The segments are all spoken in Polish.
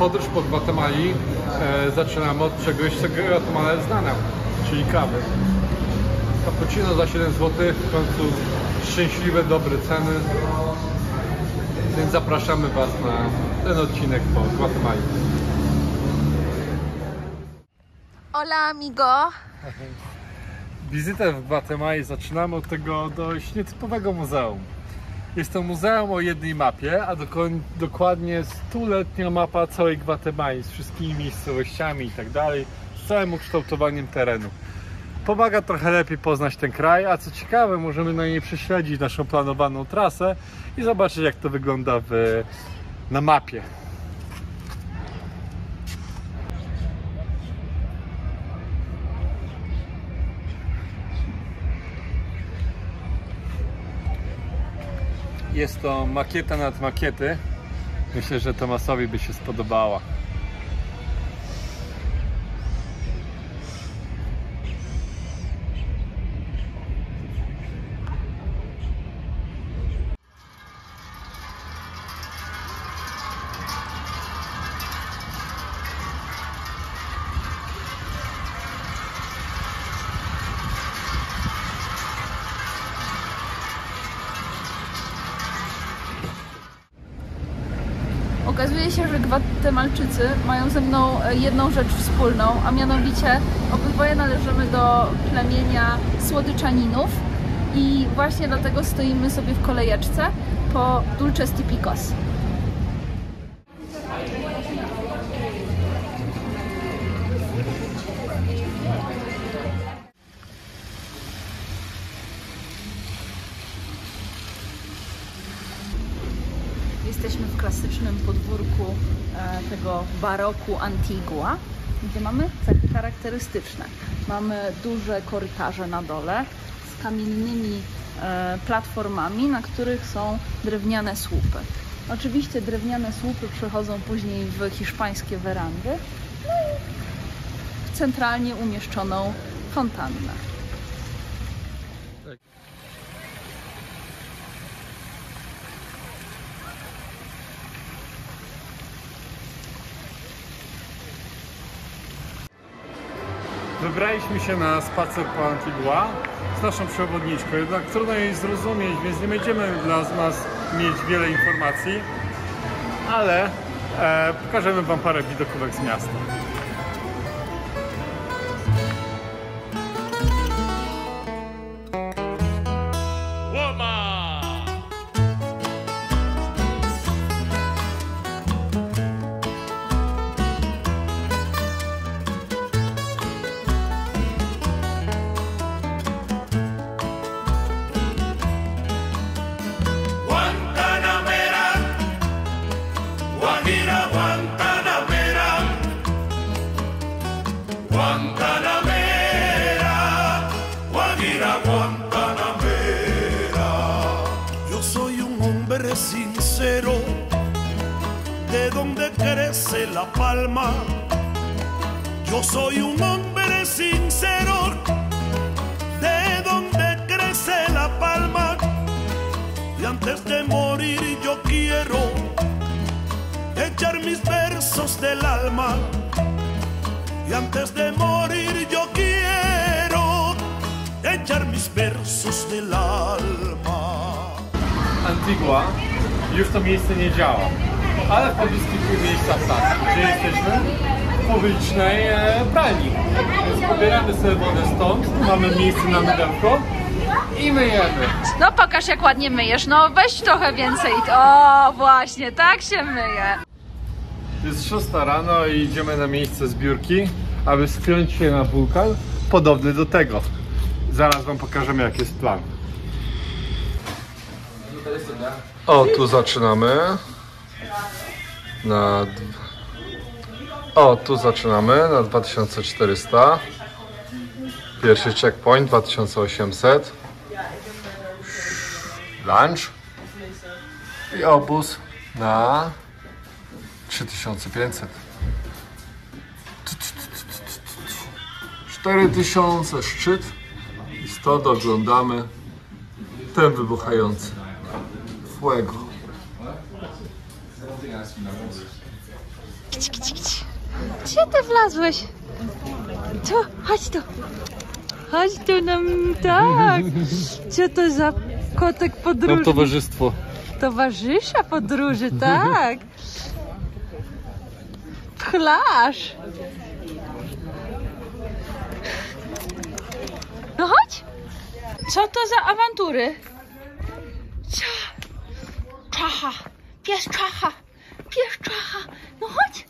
podróż po Gwatemali e, zaczynamy od czegoś, co Gwatemala jest znana, czyli kawy. Cappuccino za 7 zł, w końcu szczęśliwe, dobre ceny. Więc zapraszamy Was na ten odcinek po Gwatemali. Hola amigo. Wizytę w Gwatemali zaczynamy od tego dość nietypowego muzeum. Jest to muzeum o jednej mapie, a dokładnie stuletnia mapa całej Gwatemali z wszystkimi miejscowościami i tak dalej, z całym ukształtowaniem terenu. Pomaga trochę lepiej poznać ten kraj, a co ciekawe, możemy na niej prześledzić naszą planowaną trasę i zobaczyć jak to wygląda w, na mapie. Jest to makieta nad makiety. Myślę, że Tomasowi by się spodobała. Okazuje się, że Gwatemalczycy mają ze mną e, jedną rzecz wspólną, a mianowicie obydwoje należymy do plemienia słodyczaninów i właśnie dlatego stoimy sobie w kolejeczce po Dulces Tipicos. Podwórku e, tego baroku Antigua, gdzie mamy cechy charakterystyczne. Mamy duże korytarze na dole z kamiennymi e, platformami, na których są drewniane słupy. Oczywiście drewniane słupy przechodzą później w hiszpańskie werandy no i w centralnie umieszczoną fontannę. Wybraliśmy się na spacer po Antigua z naszą przewodniczką, jednak trudno jej zrozumieć, więc nie będziemy dla nas mieć wiele informacji, ale e, pokażemy Wam parę widokówek z miasta. De donde crece la palma. Yo soy un hombre sincero, de donde crece la palma. Y antes de morir yo quiero echar mis versos del alma. Y antes de morir yo quiero echar mis versos del alma. Antigua już to miejsce nie działa, ale w pobliskich miejscach tak. Gdzie jesteśmy? W publicznej e, pralni. Więc pobieramy sobie wodę stąd, tu mamy miejsce na mydełko i myjemy. No pokaż jak ładnie myjesz, no weź trochę więcej. O właśnie, tak się myje. Jest 6 rano i idziemy na miejsce zbiórki, aby spiąć się na wulkan podobny do tego. Zaraz wam pokażemy jak jest plan. O, tu zaczynamy. Na... O, tu zaczynamy na 2400. Pierwszy checkpoint 2800. Lunch. I obóz na 3500. 4000 szczyt i stąd oglądamy ten wybuchający fuego. Kici, kici, kici. Gdzie ty wlazłeś? Tu, chodź tu. Chodź tu nam, tak. Co to za kotek Mam podróżny? towarzystwo. Towarzysza podróży, tak. Pchlarz. No chodź. Co to za awantury? Co? Czacha. Pies czacha. Pies czacha. No chodź.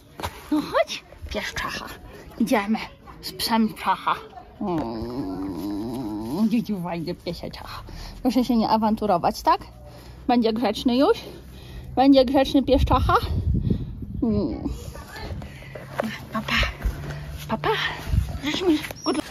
No chodź. Pies czacha. Idziemy. Z psem czacha. Mm, Dzieci fajnie piesie czacha. Proszę się nie awanturować, tak? Będzie grzeczny już? Będzie grzeczny pieszczacha? Mm. Papa. Papa. Życz mi good luck.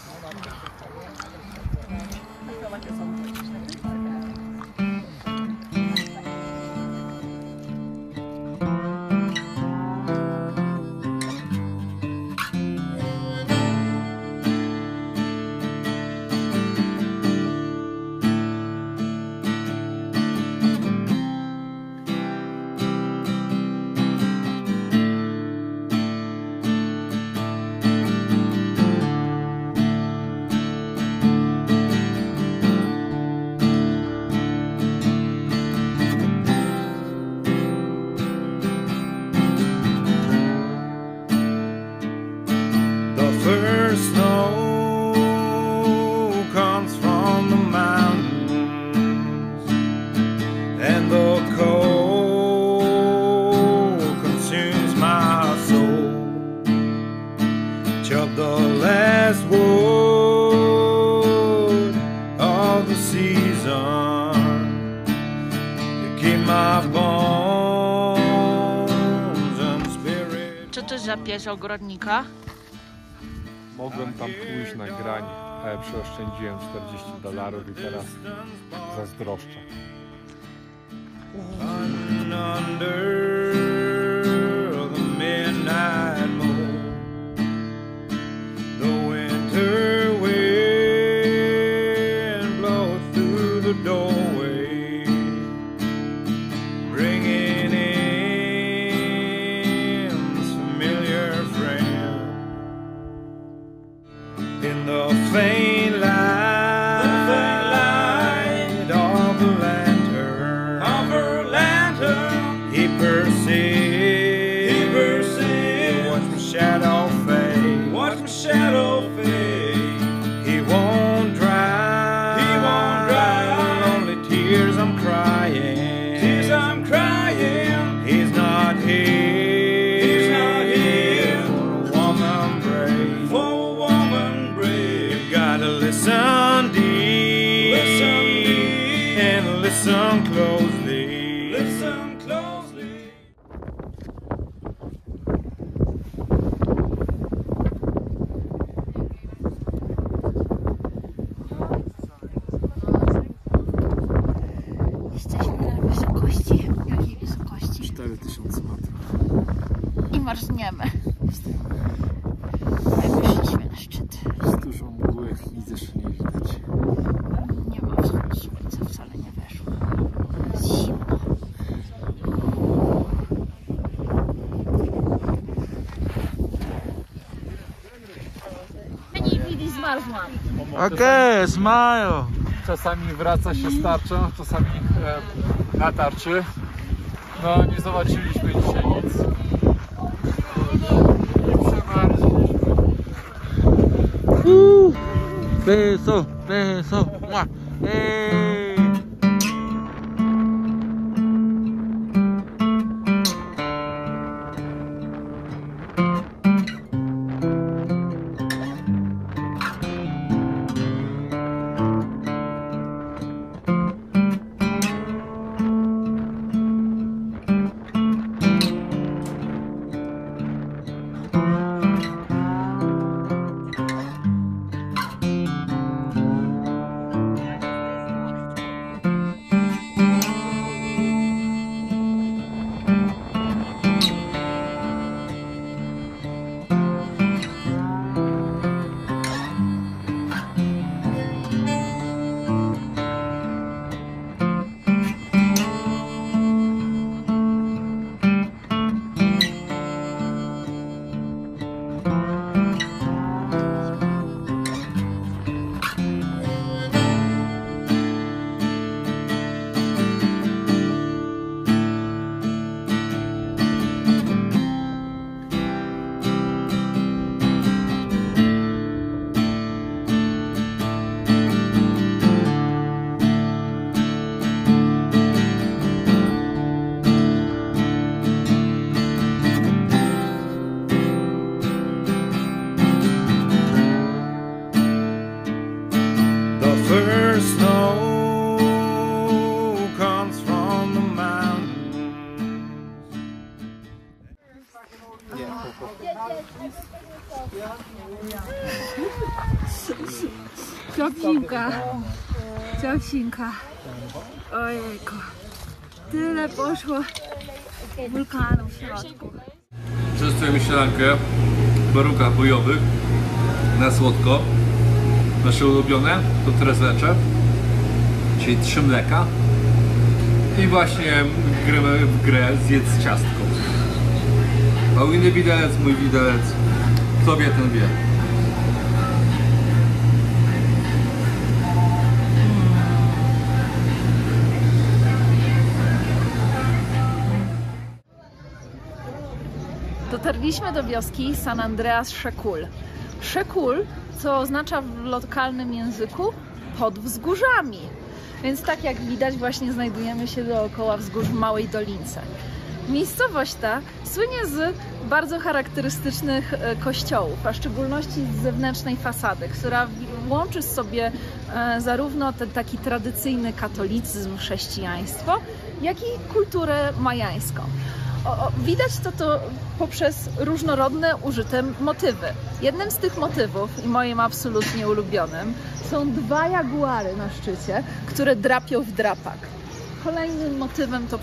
the last wood of the season to keep my bones and spirit. Co to za pies ogrodnika? Mogłem tam pójść na granie, ale przeoszczędziłem 40 dolarów i teraz zazdroszczę. under widzę, że nie widać. Nie ma słońca, wcale nie weszło. Jest zimno. Zmarzłam. Okay, smile. Czasami wraca się z tarczą, czasami e, na tarczy. No nie zobaczyliśmy dzisiaj nic. 背手，背手，哇，哎。Ciopsinka. Ojejku. Tyle poszło wulkanów w środku. Częstujemy śniadankę w warunkach bojowych na słodko. Nasze ulubione to trezlecze, czyli trzy mleka. I właśnie gramy w grę zjedz ciastko. Pauliny widelec, mój widelec. Kto wie, ten wie. Dotarliśmy do wioski San Andreas Szekul. Szekul, co oznacza w lokalnym języku pod wzgórzami. Więc tak jak widać właśnie znajdujemy się dookoła wzgórz w Małej Dolince. Miejscowość ta słynie z bardzo charakterystycznych e, kościołów, a w szczególności z zewnętrznej fasady, która łączy z sobie e, zarówno ten taki tradycyjny katolicyzm, chrześcijaństwo, jak i kulturę majańską. O, o, widać to, to poprzez różnorodne użyte motywy. Jednym z tych motywów, i moim absolutnie ulubionym, są dwa jaguary na szczycie, które drapią w drapak. Kolejnym motywem to,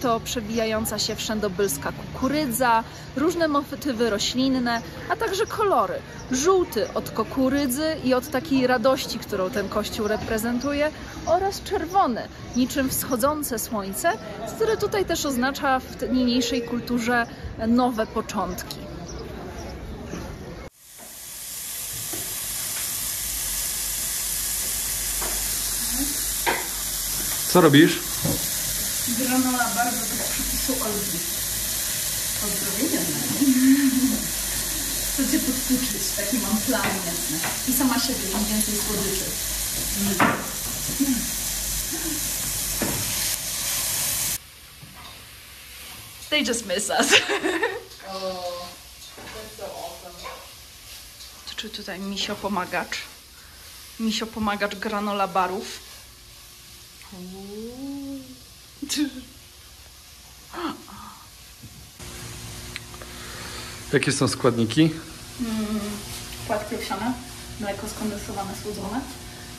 to przewijająca się wszędobylska kukurydza, różne motywy roślinne, a także kolory. Żółty od kukurydzy i od takiej radości, którą ten kościół reprezentuje, oraz czerwony, niczym wschodzące słońce, które tutaj też oznacza w niniejszej kulturze nowe początki. Co robisz? Granola bardzo do przepisu Olgi. Pozdrowienia Chcecie podkuczyć, taki mam plan jasny. I sama siebie mam więcej słodyczy. They just miss us. Czy tutaj misio pomagacz? Misio pomagacz granola barów. Jakie są składniki? płatki owsiane, mleko skondensowane, słodzone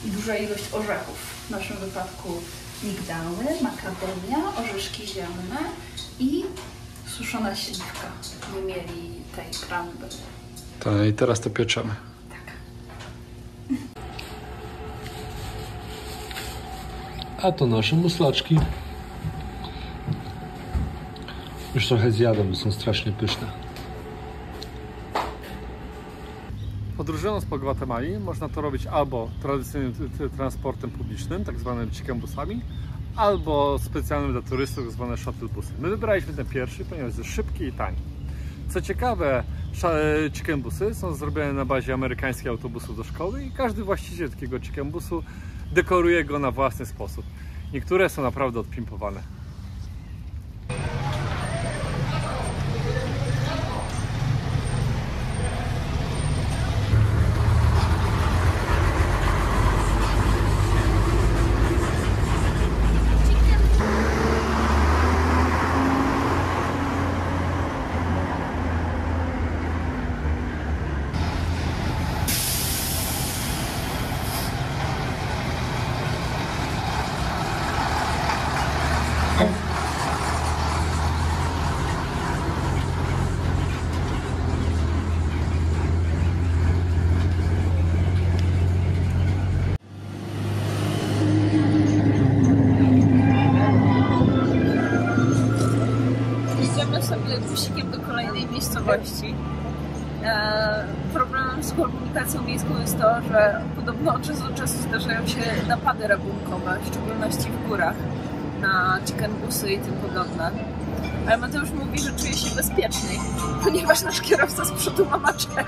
i duża ilość orzechów. W naszym wypadku migdały, makadamia, orzeszki ziemne i suszona śliwka. Nie mieli tej kramby. To i teraz to pieczemy. Tak. A to nasze muslaczki. Już trochę zjadłem, są strasznie pyszne. Podróżując po Gwatemali można to robić albo tradycyjnym transportem publicznym, tak zwanym busami, albo specjalnym dla turystów, tak zwane shuttlebusy. My wybraliśmy ten pierwszy, ponieważ jest szybki i tani. Co ciekawe, sza- busy są zrobione na bazie amerykańskich autobusów do szkoły i każdy właściciel takiego busu dekoruje go na własny sposób. Niektóre są naprawdę odpimpowane. Idziemy sobie busikiem do kolejnej miejscowości. E, problemem komunikacją miejską jest to, że podobno od czasu do czasu zdarzają się napady rabunkowe, w szczególności w górach, na chicken busy i tym podobne. Ale Mateusz mówi, że czuje się bezpieczniej, ponieważ nasz kierowca z przodu ma maczetę.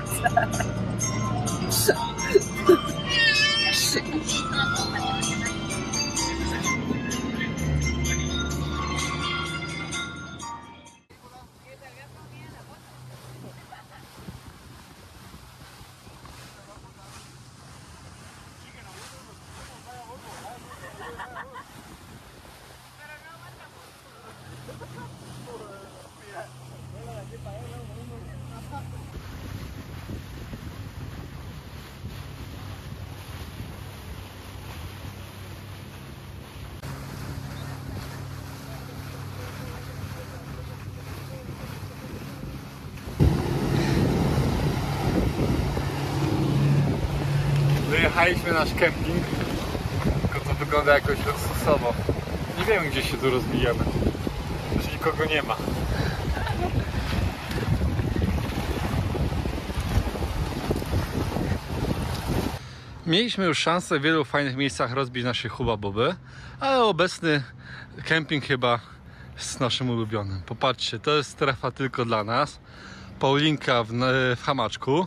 Wynajechaliśmy nasz kemping, tylko to wygląda jakoś luksusowo. Nie wiem gdzie się tu rozbijemy, że nikogo nie ma. Mieliśmy już szansę w wielu fajnych miejscach rozbić nasze hubaboby, ale obecny kemping chyba jest naszym ulubionym. Popatrzcie, to jest strefa tylko dla nas. Paulinka w, w hamaczku.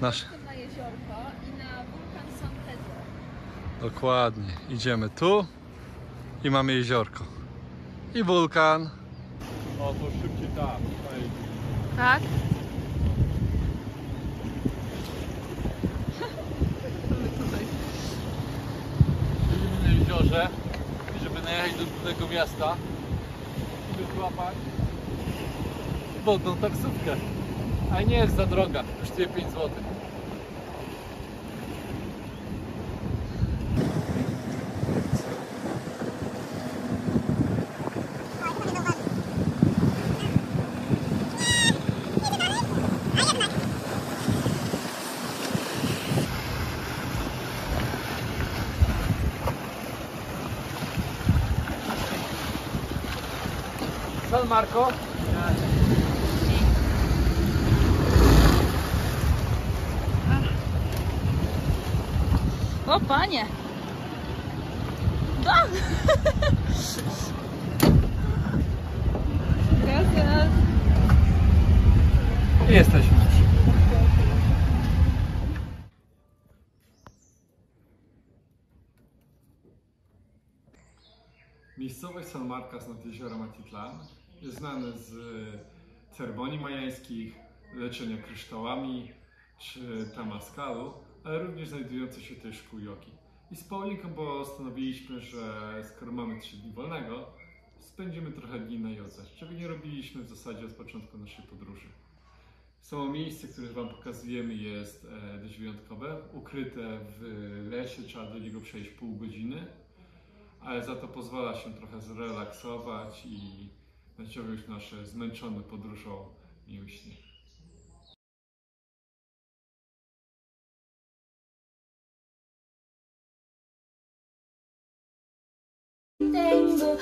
Nasz... Na jeziorko i na wulkan San Pedro. Dokładnie. Idziemy tu i mamy jeziorko. I wulkan. O, to szybciej tam. Tak? Siedzimy na jeziorze i żeby najechać do tego miasta musimy złapać wodną taksówkę. A nie jest za droga, kosztuje 5 zł. Marco? O panie! Da! Gracias. Jesteśmy. Miejscowość San Marcos nad jeziorem Atitlan znana z ceremonii majańskich, leczenia kryształami czy tamaskalu, ale również znajdujące się też szkół jogi. I z Paulinką postanowiliśmy, że skoro mamy 3 dni wolnego, spędzimy trochę dni na jodze, czego nie robiliśmy w zasadzie od początku naszej podróży. Samo miejsce, które Wam pokazujemy jest e, dość wyjątkowe, ukryte w lesie, trzeba do niego przejść pół godziny, ale za to pozwala się trochę zrelaksować i naciągnąć nasze zmęczone podróżą mięśnie. Tengo